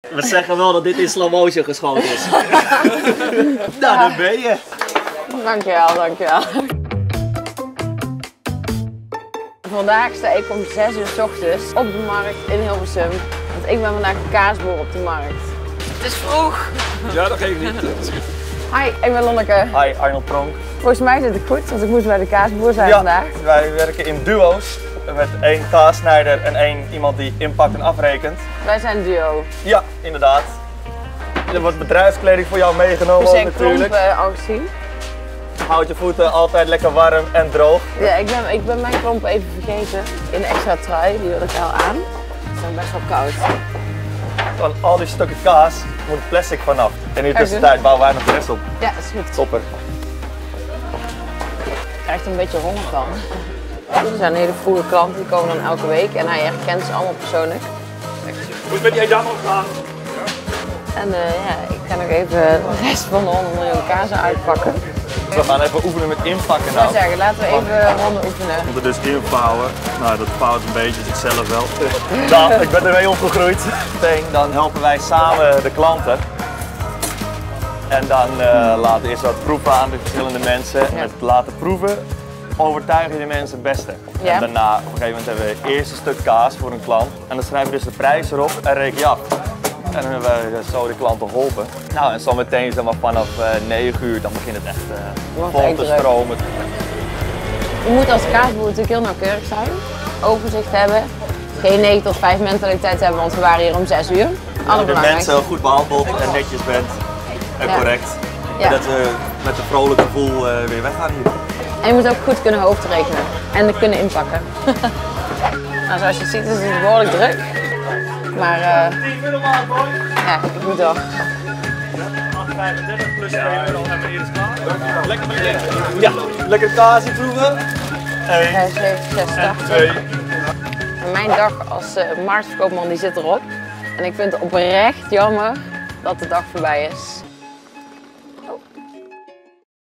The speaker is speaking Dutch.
We zeggen wel dat dit in slow motion geschoten is. nou, daar ben je. Dankjewel, dankjewel. Vandaag sta ik om 6 uur s ochtends op de markt in Hilversum. Want ik ben vandaag kaasboer op de markt. Het is vroeg. Ja, dat geef ik niet. Hi, ik ben Lonneke. Hi, Arnold Pronk. Volgens mij zit het goed, want ik moest bij de kaasboer zijn vandaag. wij werken in duo's met één kaassnijder en één iemand die inpakt en afrekent. Wij zijn duo. Ja, inderdaad. Er wordt bedrijfskleding voor jou meegenomen We zijn natuurlijk. klompen al gezien. Houd je voeten altijd lekker warm en droog. Ja, ik ben, ik ben mijn klompen even vergeten. In extra trui, die wil ik wel aan. Ze zijn best wel koud. Van al die stukken kaas moet plastic vanaf. En in de tussentijd bouwen wij nog de rest op. Ja, is goed. Topper. Je krijgt er een beetje honger van. Er zijn hele vroege klanten, die komen dan elke week en hij herkent ze allemaal persoonlijk. Moet met die Jan opgaan. En eh, ja, ik ga nog even de rest van de 100 miljoen kazen uitpakken. We gaan even oefenen met inpakken Ik zou nou. zeggen, laten we even handen oefenen. Om er dus invouwen. Nou, dat vouwt een beetje, dus ik zelf wel. Nou, ik ben ermee opgegroeid. Dan helpen wij samen de klanten. En dan eh, laten we eerst wat proeven aan de verschillende mensen. En Ja. met het laten proeven overtuig je de mensen het beste. Ja. En daarna, op een gegeven moment hebben we het eerste stuk kaas voor een klant. En dan schrijven we dus de prijs erop en reken je af. En dan hebben we zo de klant geholpen. Nou, en zo meteen zeg maar, vanaf eh 9 uur, dan begint het echt Wordt vol te stromen. Je moet als kaasboer natuurlijk heel nauwkeurig zijn, overzicht hebben, geen 9 tot 5 mentaliteit hebben, want we waren hier om 6 uur. Dat je de mensen goed behandeld en netjes bent. En Ja. correct. Ja. En dat we met een vrolijk gevoel eh, weer weggaan hier. En je moet ook goed kunnen hoofdrekenen en kunnen inpakken. nou, zoals je ziet is het behoorlijk druk. Maar eh ja, ik moet wel. 35 plus 2 euro en meneer is klaar. Lekker meneer. Ja, lekker kaasje proeven. Eén, Hij is 67. twee. En mijn dag als marktverkoopman die zit erop. En ik vind het oprecht jammer dat de dag voorbij is.